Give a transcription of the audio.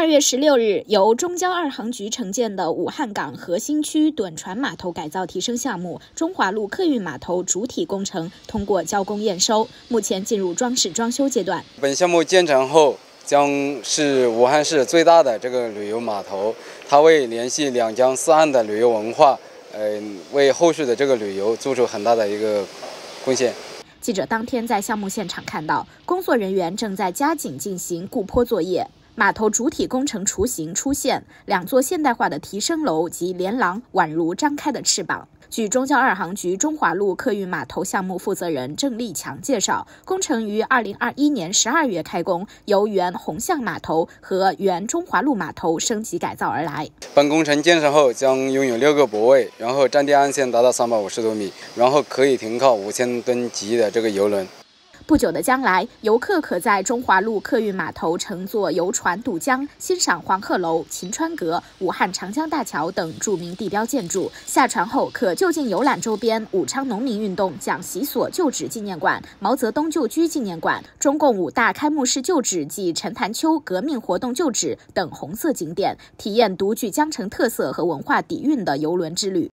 二月十六日，由中交二航局承建的武汉港核心区短船码头改造提升项目——中华路客运码头主体工程通过交工验收，目前进入装饰装修阶段。本项目建成后，将是武汉市最大的这个旅游码头，它为联系两江四岸的旅游文化，呃，为后续的这个旅游做出很大的一个贡献。记者当天在项目现场看到，工作人员正在加紧进行固坡作业。码头主体工程雏形出现，两座现代化的提升楼及连廊宛如张开的翅膀。据中交二航局中华路客运码头项目负责人郑立强介绍，工程于二零二一年十二月开工，由原红巷码头和原中华路码头升级改造而来。本工程建成后将拥有六个泊位，然后占地岸线达到三百五十多米，然后可以停靠五千吨级的这个游轮。不久的将来，游客可在中华路客运码头乘坐游船渡江，欣赏黄鹤楼、秦川阁、武汉长江大桥等著名地标建筑。下船后，可就近游览周边武昌农民运动讲习所旧址纪念馆、毛泽东旧居纪念馆、中共五大开幕式旧址及陈潭秋革命活动旧址等红色景点，体验独具江城特色和文化底蕴的游轮之旅。